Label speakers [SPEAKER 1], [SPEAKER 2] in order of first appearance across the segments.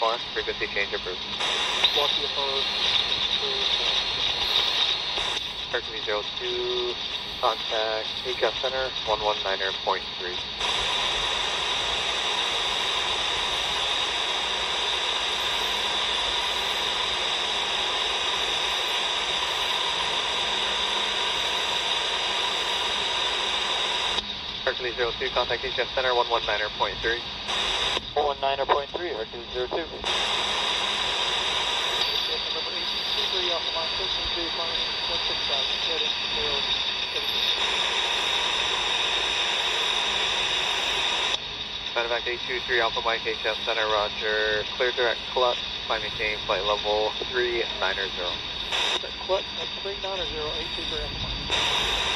[SPEAKER 1] One, frequency change approved.
[SPEAKER 2] Milwaukee opposed.
[SPEAKER 1] Mercury 02, contact HF Center, 119.3. Hercules 02, contact HF Center, 119.3.
[SPEAKER 2] 119.3, Hercules 02. Number 823 off the line, 163, climbing 165, heading 070.
[SPEAKER 1] Medevac 823 Alpha Mike HF Center, roger. Clear direct clutch, climb maintain flight level 390.
[SPEAKER 2] Clutch at 390, 823 off the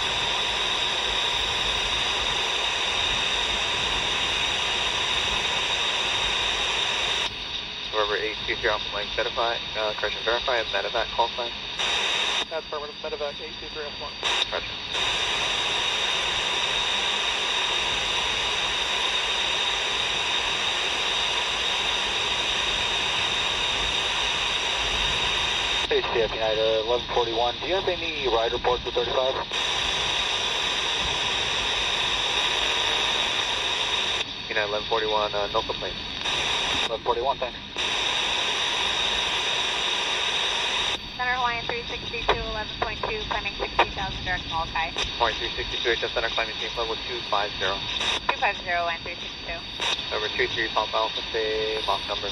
[SPEAKER 2] line.
[SPEAKER 1] Whoever 823 Alpha Mike verify, uh, correction, verify a medevac call sign.
[SPEAKER 2] Affirmative, medevac 823 off the line.
[SPEAKER 1] Roger.
[SPEAKER 3] Hey, CF United 1141. Do you have any ride reports for 35?
[SPEAKER 1] United 1141, uh, no complaints.
[SPEAKER 3] 1141, thanks.
[SPEAKER 4] Center Hawaiian 362, 11.2, climbing 16,000 direct Molokai.
[SPEAKER 1] Point 362 HF Center, climbing flight level 250.
[SPEAKER 4] 250 and 362.
[SPEAKER 1] Number 23 Pop Alpha, say Mach number.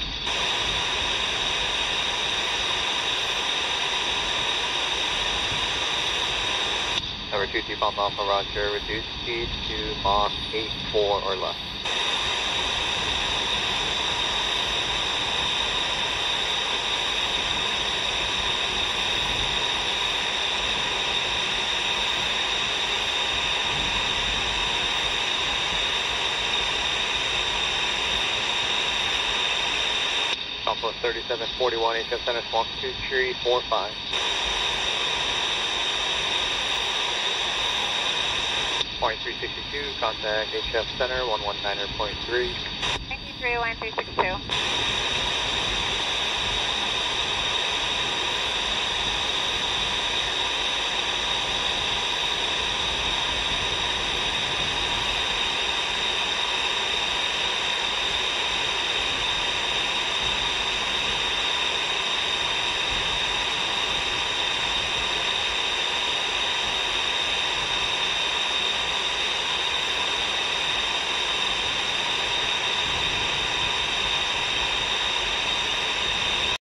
[SPEAKER 1] Number 23 Pop Alpha, roger. Reduce speed to Mach 84 or less. Alpha 3741 HF Center, squawk 2345. Point 362, contact HF Center, 119.3.
[SPEAKER 4] 93, 362.